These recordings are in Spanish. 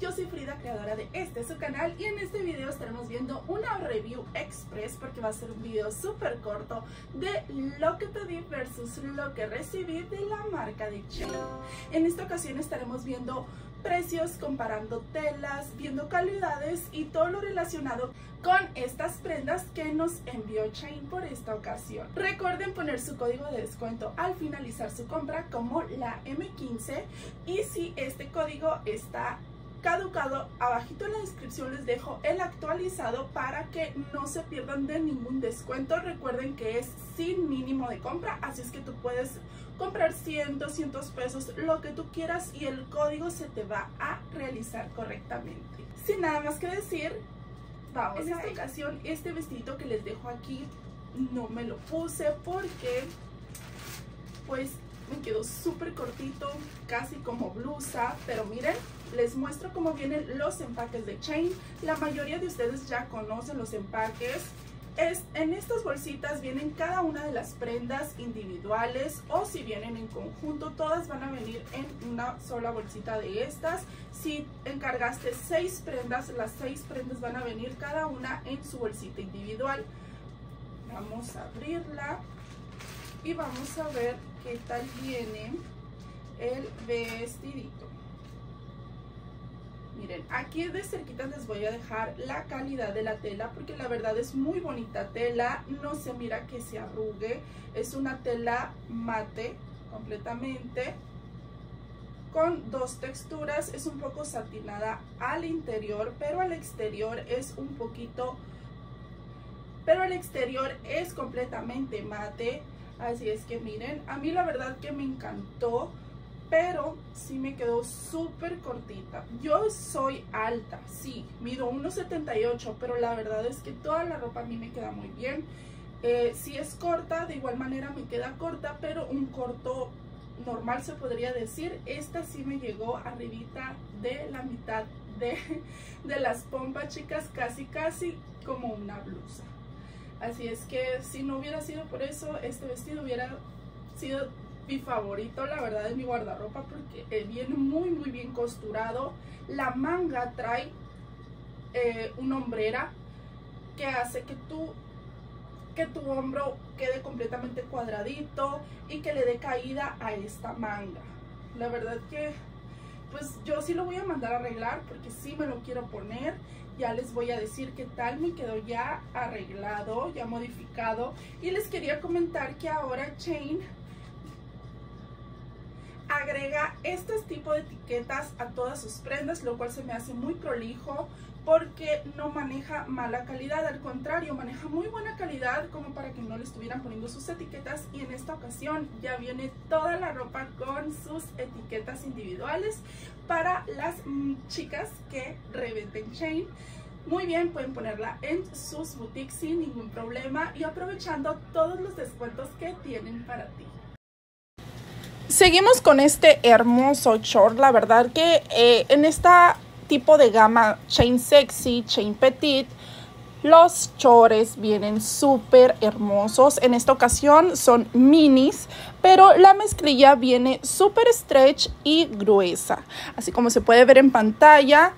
yo soy Frida, creadora de este su canal y en este video estaremos viendo una review express porque va a ser un video súper corto de lo que pedí versus lo que recibí de la marca de Chain. En esta ocasión estaremos viendo precios, comparando telas, viendo calidades y todo lo relacionado con estas prendas que nos envió Chain por esta ocasión. Recuerden poner su código de descuento al finalizar su compra como la M15 y si este código está caducado, abajito en la descripción les dejo el actualizado para que no se pierdan de ningún descuento. Recuerden que es sin mínimo de compra, así es que tú puedes comprar 100, 200 pesos, lo que tú quieras y el código se te va a realizar correctamente. Sin nada más que decir, vamos en esta ocasión este vestidito que les dejo aquí no me lo puse porque pues me quedó súper cortito, casi como blusa, pero miren, les muestro cómo vienen los empaques de Chain. La mayoría de ustedes ya conocen los empaques. Es, en estas bolsitas vienen cada una de las prendas individuales o si vienen en conjunto, todas van a venir en una sola bolsita de estas. Si encargaste seis prendas, las seis prendas van a venir cada una en su bolsita individual. Vamos a abrirla y vamos a ver qué tal viene el vestidito. Aquí de cerquita les voy a dejar la calidad de la tela porque la verdad es muy bonita tela, no se mira que se arrugue, es una tela mate completamente con dos texturas, es un poco satinada al interior, pero al exterior es un poquito, pero al exterior es completamente mate, así es que miren, a mí la verdad que me encantó, pero sí me quedó súper cortita. Yo soy alta, sí, mido 1,78, pero la verdad es que toda la ropa a mí me queda muy bien. Eh, si es corta, de igual manera me queda corta, pero un corto normal se podría decir. Esta sí me llegó arribita de la mitad de, de las pompas, chicas, casi casi como una blusa. Así es que si no hubiera sido por eso, este vestido hubiera sido mi favorito, la verdad, es mi guardarropa porque eh, viene muy, muy bien costurado. La manga trae eh, una hombrera que hace que tu, que tu hombro quede completamente cuadradito y que le dé caída a esta manga. La verdad que, pues yo sí lo voy a mandar a arreglar porque sí me lo quiero poner. Ya les voy a decir qué tal me quedó ya arreglado, ya modificado. Y les quería comentar que ahora Chain agrega este tipo de etiquetas a todas sus prendas, lo cual se me hace muy prolijo porque no maneja mala calidad, al contrario, maneja muy buena calidad como para que no le estuvieran poniendo sus etiquetas y en esta ocasión ya viene toda la ropa con sus etiquetas individuales para las chicas que reventen Chain. Muy bien, pueden ponerla en sus boutiques sin ningún problema y aprovechando todos los descuentos que tienen para ti. Seguimos con este hermoso short, la verdad que eh, en esta tipo de gama chain sexy, chain petit, los chores vienen súper hermosos. En esta ocasión son minis, pero la mezclilla viene súper stretch y gruesa. Así como se puede ver en pantalla,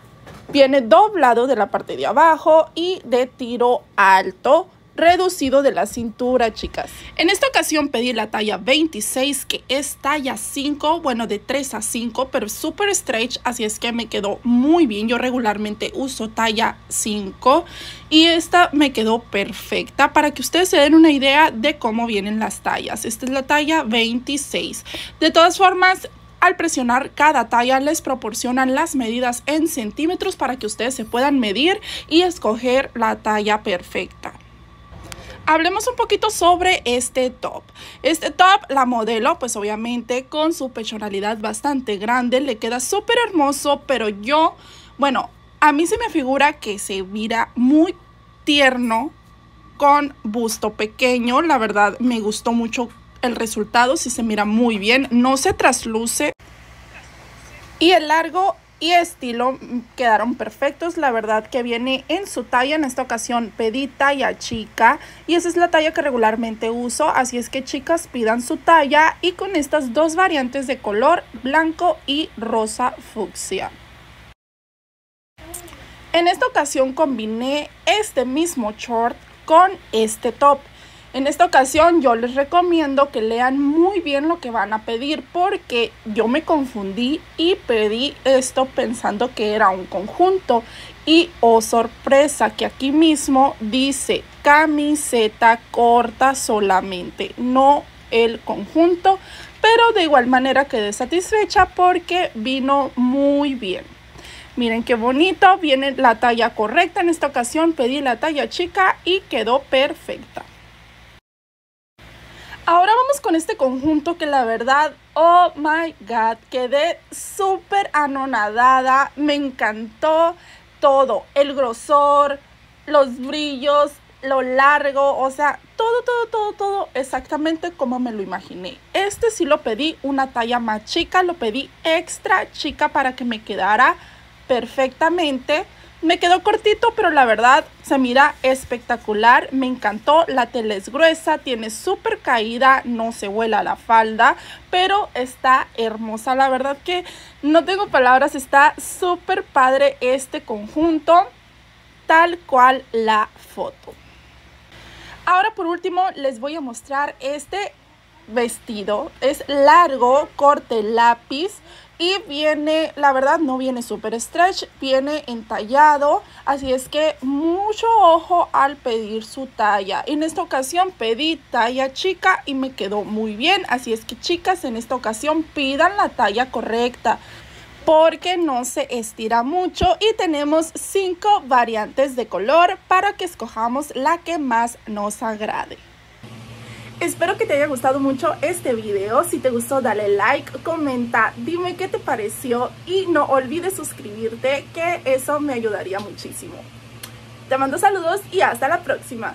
viene doblado de la parte de abajo y de tiro alto reducido de la cintura, chicas. En esta ocasión pedí la talla 26, que es talla 5, bueno, de 3 a 5, pero súper stretch, así es que me quedó muy bien. Yo regularmente uso talla 5 y esta me quedó perfecta para que ustedes se den una idea de cómo vienen las tallas. Esta es la talla 26. De todas formas, al presionar cada talla les proporcionan las medidas en centímetros para que ustedes se puedan medir y escoger la talla perfecta hablemos un poquito sobre este top. Este top, la modelo, pues obviamente con su pechonalidad bastante grande, le queda súper hermoso, pero yo, bueno, a mí se me figura que se mira muy tierno con busto pequeño. La verdad, me gustó mucho el resultado, sí se mira muy bien, no se trasluce. Y el largo y estilo quedaron perfectos. La verdad que viene en su talla. En esta ocasión pedí talla chica y esa es la talla que regularmente uso. Así es que chicas pidan su talla y con estas dos variantes de color blanco y rosa fucsia. En esta ocasión combiné este mismo short con este top. En esta ocasión yo les recomiendo que lean muy bien lo que van a pedir porque yo me confundí y pedí esto pensando que era un conjunto y oh sorpresa que aquí mismo dice camiseta corta solamente, no el conjunto, pero de igual manera quedé satisfecha porque vino muy bien. Miren qué bonito, viene la talla correcta, en esta ocasión pedí la talla chica y quedó perfecta. Ahora vamos con este conjunto que la verdad, oh my god, quedé súper anonadada, me encantó todo, el grosor, los brillos, lo largo, o sea, todo, todo, todo, todo exactamente como me lo imaginé. Este sí lo pedí una talla más chica, lo pedí extra chica para que me quedara perfectamente me quedó cortito, pero la verdad se mira espectacular. Me encantó. La tela es gruesa, tiene súper caída, no se vuela la falda, pero está hermosa. La verdad que no tengo palabras, está súper padre este conjunto, tal cual la foto. Ahora por último les voy a mostrar este vestido. Es largo, corte lápiz y viene, la verdad no viene súper stretch, viene entallado, así es que mucho ojo al pedir su talla. En esta ocasión pedí talla chica y me quedó muy bien, así es que chicas en esta ocasión pidan la talla correcta porque no se estira mucho y tenemos cinco variantes de color para que escojamos la que más nos agrade. Espero que te haya gustado mucho este video. Si te gustó, dale like, comenta, dime qué te pareció y no olvides suscribirte, que eso me ayudaría muchísimo. Te mando saludos y hasta la próxima.